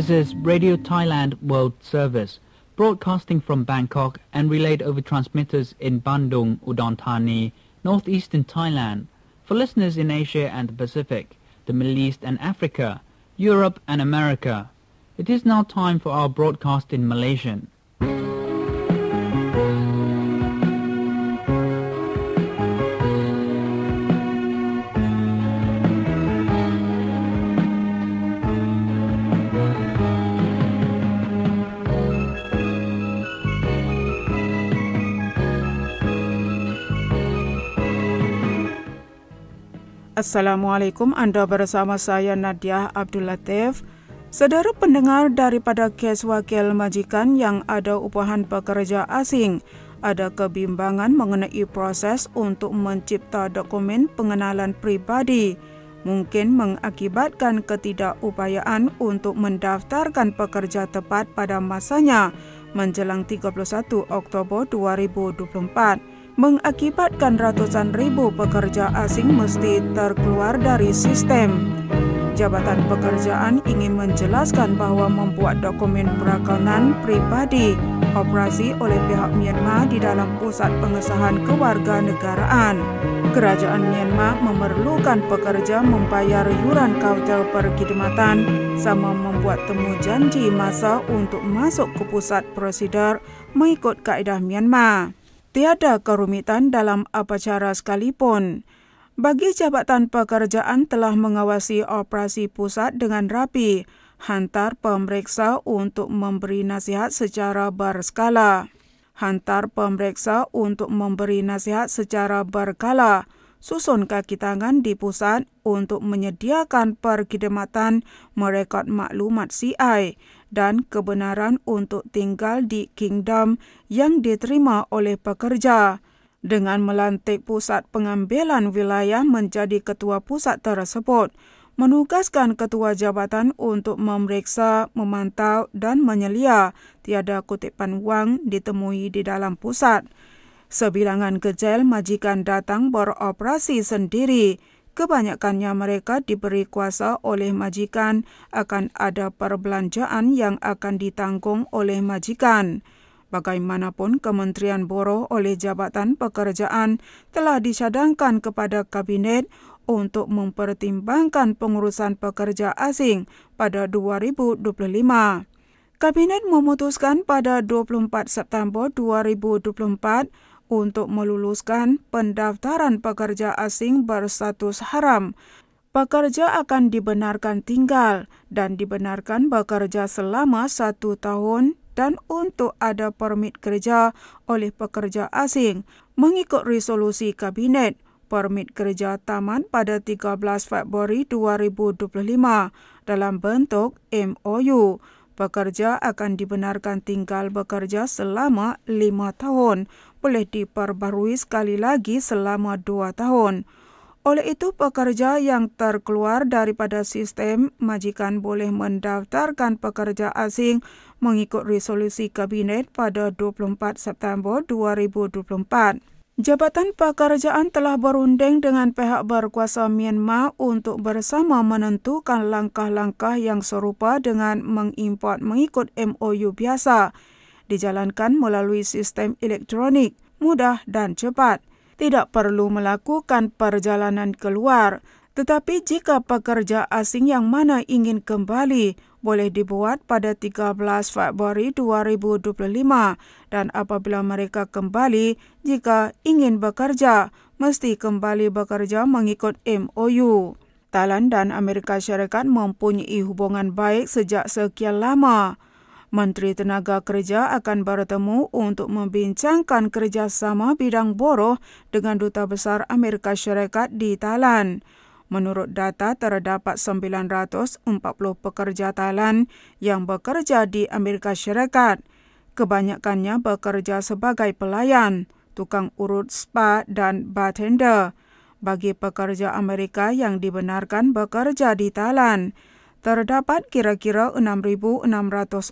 This is Radio Thailand World Service, broadcasting from Bangkok and relayed over transmitters in Bandung, Udon Thani, northeastern Thailand. For listeners in Asia and the Pacific, the Middle East and Africa, Europe and America, it is now time for our broadcast in Malaysian. Assalamualaikum, anda bersama saya Nadia Abdul Latif. Saudara pendengar daripada kes wakil majikan yang ada upahan pekerja asing, ada kebimbangan mengenai proses untuk mencipta dokumen pengenalan pribadi mungkin mengakibatkan ketidakupayaan untuk mendaftarkan pekerja tepat pada masanya menjelang 31 Oktober 2024 mengakibatkan ratusan ribu pekerja asing mesti terkeluar dari sistem. Jabatan Pekerjaan ingin menjelaskan bahawa membuat dokumen perakaunan pribadi operasi oleh pihak Myanmar di dalam pusat pengesahan kewarganegaraan. Kerajaan Myanmar memerlukan pekerja membayar yuran kautel perkhidmatan sama membuat temu janji masa untuk masuk ke pusat prosedur mengikut kaedah Myanmar tiada kerumitan dalam apacara sekalipun. Bagi Jabatan Pekerjaan telah mengawasi operasi pusat dengan rapi, hantar pemeriksa untuk memberi nasihat secara berskala. Hantar pemeriksa untuk memberi nasihat secara berkala susun kaki tangan di pusat untuk menyediakan perkhidmatan merekod maklumat CI dan kebenaran untuk tinggal di kingdom yang diterima oleh pekerja dengan melantik pusat pengambilan wilayah menjadi ketua pusat tersebut menugaskan ketua jabatan untuk memeriksa, memantau dan menyelia tiada kutipan wang ditemui di dalam pusat. Sebilangan kecil majikan datang beroperasi sendiri. Kebanyakannya mereka diberi kuasa oleh majikan akan ada perbelanjaan yang akan ditanggung oleh majikan. Bagaimanapun Kementerian Buruh oleh Jabatan Pekerjaan telah disadangkan kepada Kabinet untuk mempertimbangkan pengurusan pekerja asing pada 2025. Kabinet memutuskan pada 24 September 2024 untuk meluluskan pendaftaran pekerja asing berstatus haram. Pekerja akan dibenarkan tinggal dan dibenarkan bekerja selama satu tahun dan untuk ada permit kerja oleh pekerja asing mengikut resolusi Kabinet. Permit kerja taman pada 13 Februari 2025 dalam bentuk MOU pekerja akan dibenarkan tinggal bekerja selama lima tahun, boleh diperbarui sekali lagi selama dua tahun. Oleh itu, pekerja yang terkeluar daripada sistem majikan boleh mendaftarkan pekerja asing mengikut resolusi Kabinet pada 24 September 2024. Jabatan Pekerjaan telah berunding dengan pihak berkuasa Myanmar untuk bersama menentukan langkah-langkah yang serupa dengan mengimport mengikut MOU biasa dijalankan melalui sistem elektronik mudah dan cepat. Tidak perlu melakukan perjalanan keluar, tetapi jika pekerja asing yang mana ingin kembali boleh dibuat pada 13 Februari 2025 dan apabila mereka kembali jika ingin bekerja mesti kembali bekerja mengikut MOU. Thailand dan Amerika Syarikat mempunyai hubungan baik sejak sekian lama. Menteri Tenaga Kerja akan bertemu untuk membincangkan kerjasama bidang buruh dengan Duta Besar Amerika Syarikat di Thailand. Menurut data, terdapat 940 pekerja Thailand yang bekerja di Amerika Syarikat. Kebanyakannya bekerja sebagai pelayan, tukang urut spa dan bartender. Bagi pekerja Amerika yang dibenarkan bekerja di Thailand, terdapat kira-kira 6,600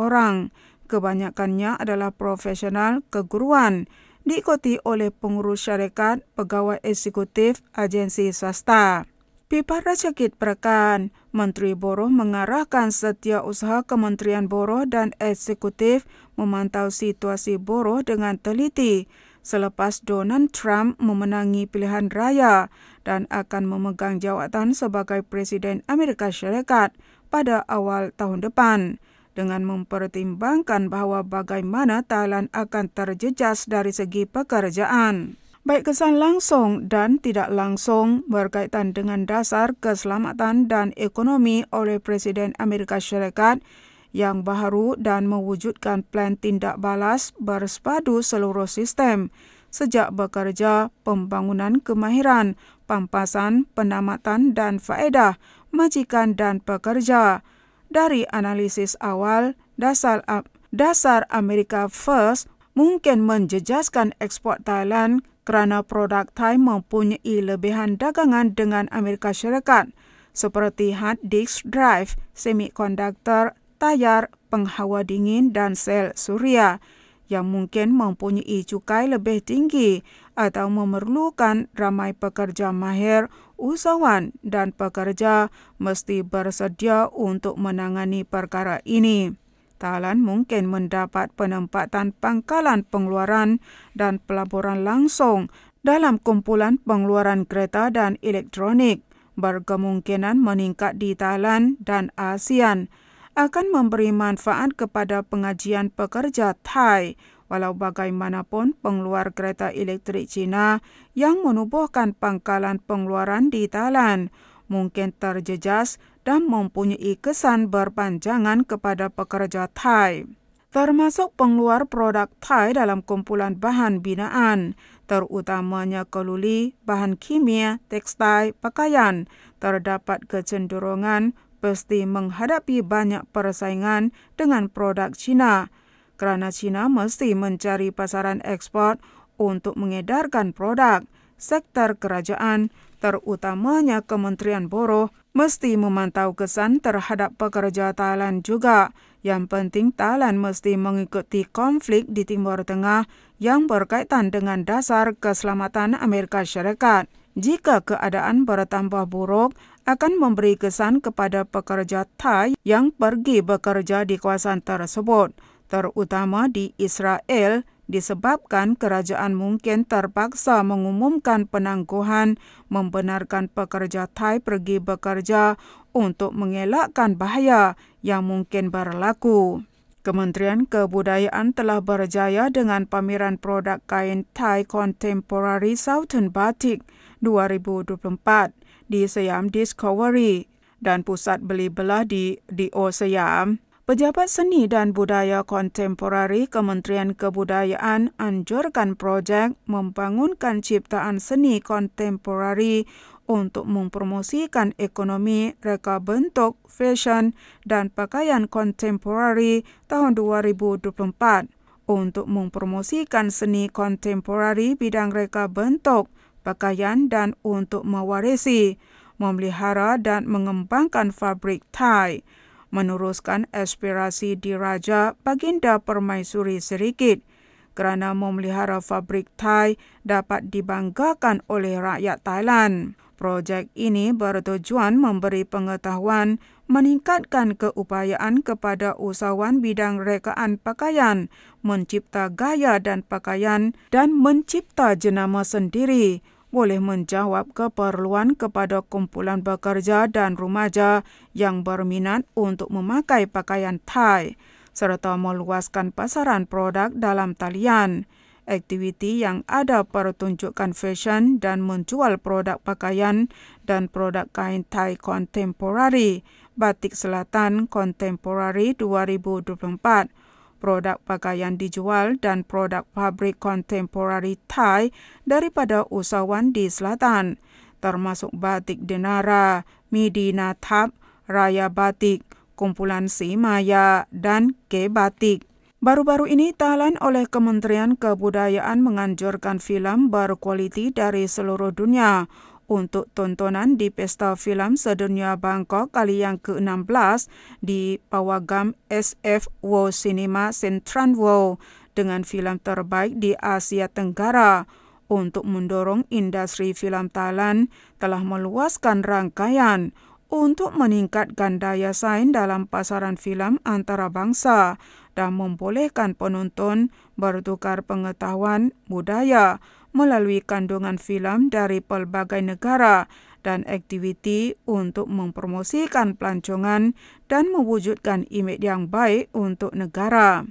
orang. Kebanyakannya adalah profesional keguruan, diikuti oleh pengurus syarikat, pegawai eksekutif, agensi swasta. Pipa Rachakit Prakan, Menteri Boroh mengarahkan setiausaha Kementerian Boroh dan Eksekutif memantau situasi Boroh dengan teliti selepas Donald Trump memenangi pilihan raya dan akan memegang jawatan sebagai Presiden Amerika Syarikat pada awal tahun depan dengan mempertimbangkan bahawa bagaimana Thailand akan terjejas dari segi pekerjaan. Baik kesan langsung dan tidak langsung berkaitan dengan dasar keselamatan dan ekonomi oleh Presiden Amerika Syarikat yang baharu dan mewujudkan plan tindak balas bersepadu seluruh sistem sejak bekerja pembangunan kemahiran, pampasan, penamatan dan faedah majikan dan pekerja. Dari analisis awal, dasar, dasar Amerika First mungkin menjejaskan ekspor Thailand kerana produk Thai mempunyai lebihan dagangan dengan Amerika Syarikat seperti hard disk drive, semikonduktor, tayar, penghawa dingin dan sel suria yang mungkin mempunyai cukai lebih tinggi atau memerlukan ramai pekerja mahir, usahawan dan pekerja mesti bersedia untuk menangani perkara ini. Thailand mungkin mendapat penempatan pangkalan pengeluaran dan pelaburan langsung dalam kumpulan pengeluaran kereta dan elektronik berkemungkinan meningkat di Thailand dan ASEAN akan memberi manfaat kepada pengajian pekerja Thai walau bagaimanapun pengeluar kereta elektrik China yang menubuhkan pangkalan pengeluaran di Thailand mungkin terjejas dan mempunyai kesan berpanjangan kepada pekerja Thai. Termasuk pengeluar produk Thai dalam kumpulan bahan binaan, terutamanya keluli, bahan kimia, tekstil, pakaian, terdapat kecenderungan pasti menghadapi banyak persaingan dengan produk China kerana China mesti mencari pasaran ekspor untuk mengedarkan produk. Sektor kerajaan terutamanya Kementerian Boroh, mesti memantau kesan terhadap pekerja Thailand juga. Yang penting Thailand mesti mengikuti konflik di Timur Tengah yang berkaitan dengan dasar keselamatan Amerika Syarikat. Jika keadaan bertambah buruk, akan memberi kesan kepada pekerja Thai yang pergi bekerja di kawasan tersebut, terutama di Israel disebabkan kerajaan mungkin terpaksa mengumumkan penangguhan membenarkan pekerja Thai pergi bekerja untuk mengelakkan bahaya yang mungkin berlaku. Kementerian Kebudayaan telah berjaya dengan pameran produk kain Thai Contemporary Southern Batik 2024 di Siam Discovery dan pusat beli belah di di O Siam Pejabat Seni dan Budaya Kontemporari Kementerian Kebudayaan anjurkan projek membangunkan ciptaan seni kontemporari untuk mempromosikan ekonomi reka bentuk, fashion dan pakaian kontemporari tahun 2024 untuk mempromosikan seni kontemporari bidang reka bentuk, pakaian dan untuk mewarisi, memelihara dan mengembangkan fabrik Thai meneruskan aspirasi diraja Baginda Permaisuri Serikit kerana memelihara fabrik Thai dapat dibanggakan oleh rakyat Thailand. Projek ini bertujuan memberi pengetahuan meningkatkan keupayaan kepada usahawan bidang rekaan pakaian, mencipta gaya dan pakaian dan mencipta jenama sendiri boleh menjawab keperluan kepada kumpulan bekerja dan rumaja yang berminat untuk memakai pakaian Thai serta meluaskan pasaran produk dalam talian. Aktiviti yang ada pertunjukan fashion dan menjual produk pakaian dan produk kain Thai kontemporari, Batik Selatan Kontemporari 2024 produk pakaian dijual dan produk pabrik kontemporari Thai daripada usahawan di selatan, termasuk batik Denara, Medina Thap, Raya Batik, Kumpulan Simaya dan Ke Batik. Baru-baru ini, Thailand oleh Kementerian Kebudayaan menganjurkan filem berkualiti dari seluruh dunia untuk tontonan di Pesta Filem Sedunia Bangkok kali yang ke-16 di Pawagam SF World Cinema Central World dengan filem terbaik di Asia Tenggara. Untuk mendorong industri filem Thailand telah meluaskan rangkaian untuk meningkatkan daya saing dalam pasaran filem antarabangsa dan membolehkan penonton bertukar pengetahuan budaya melalui kandungan filem dari pelbagai negara dan aktiviti untuk mempromosikan pelancongan dan mewujudkan imej yang baik untuk negara.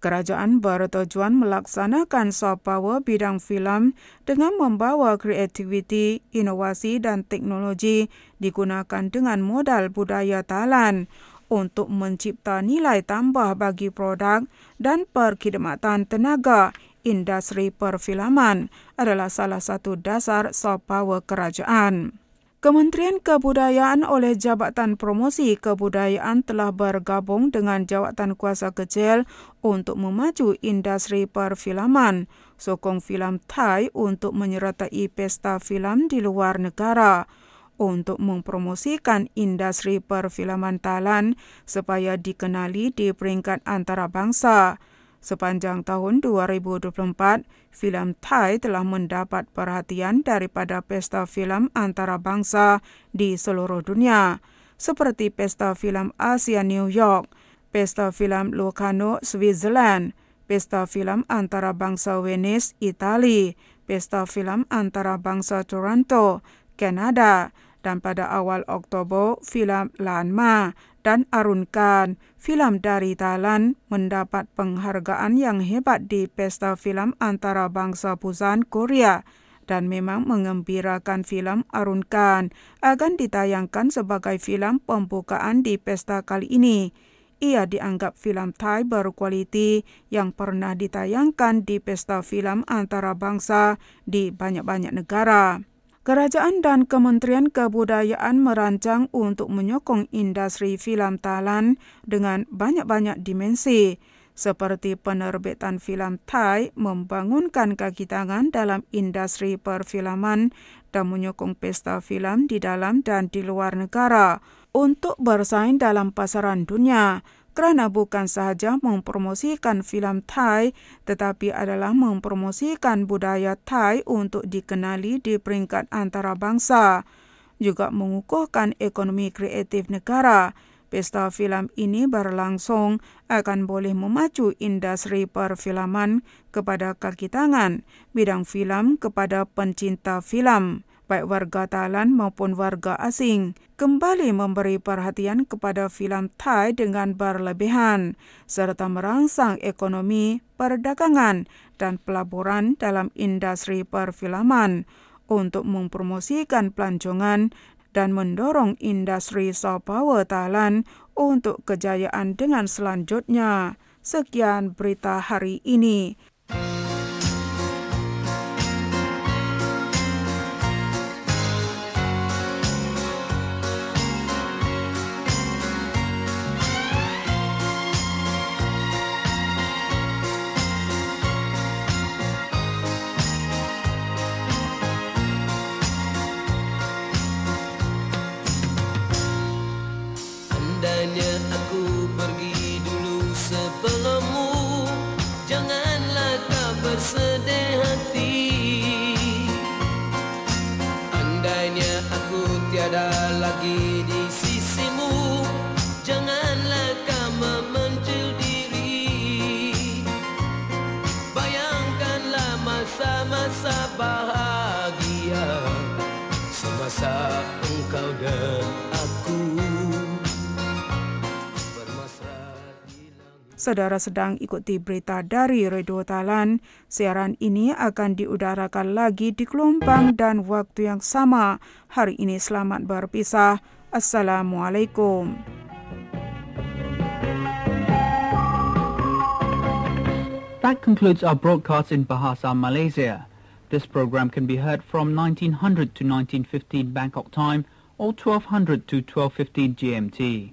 Kerajaan bertujuan melaksanakan soft power bidang filem dengan membawa kreativiti, inovasi dan teknologi digunakan dengan modal budaya Thailand untuk mencipta nilai tambah bagi produk dan perkhidmatan tenaga industri perfilman adalah salah satu dasar soft power kerajaan. Kementerian Kebudayaan oleh Jabatan Promosi Kebudayaan telah bergabung dengan Jawatan Kuasa Kecil untuk memaju industri perfilman, sokong filem Thai untuk menyertai pesta filem di luar negara untuk mempromosikan industri perfilman Thailand supaya dikenali di peringkat antarabangsa. Sepanjang tahun 2024, filem Thai telah mendapat perhatian daripada pesta filem antarabangsa di seluruh dunia, seperti Pesta Filem Asia New York, Pesta Filem Locarno Switzerland, Pesta Filem Antarabangsa Venice Itali, Pesta Filem Antarabangsa Toronto, Kanada, dan pada awal Oktober, filem Lanma dan Arunkan, filem dari Thailand mendapat penghargaan yang hebat di Pesta Filem Antarabangsa Busan Korea dan memang mengembirakan filem Arunkan akan ditayangkan sebagai filem pembukaan di pesta kali ini. Ia dianggap filem Thai berkualiti yang pernah ditayangkan di pesta filem antarabangsa di banyak-banyak negara. Kerajaan dan Kementerian Kebudayaan merancang untuk menyokong industri filem Thailand dengan banyak-banyak dimensi seperti penerbitan filem Thai membangunkan kaki tangan dalam industri perfilman dan menyokong pesta filem di dalam dan di luar negara untuk bersaing dalam pasaran dunia kerana bukan sahaja mempromosikan filem Thai tetapi adalah mempromosikan budaya Thai untuk dikenali di peringkat antarabangsa juga mengukuhkan ekonomi kreatif negara. Pesta filem ini berlangsung akan boleh memacu industri perfilman kepada kaki tangan, bidang filem kepada pencinta filem baik warga Thailand maupun warga asing, kembali memberi perhatian kepada filem Thai dengan berlebihan serta merangsang ekonomi, perdagangan dan pelaburan dalam industri perfilman untuk mempromosikan pelancongan dan mendorong industri soft power Thailand untuk kejayaan dengan selanjutnya. Sekian berita hari ini. Saudara sedang ikuti berita dari Radio Thailand. Siaran ini akan diudarakan lagi di gelombang dan waktu yang sama. Hari ini selamat berpisah. Assalamualaikum. That concludes our broadcast in Bahasa Malaysia. This program can be heard from 1900 to 1915 Bangkok time or 1200 to 1215 GMT.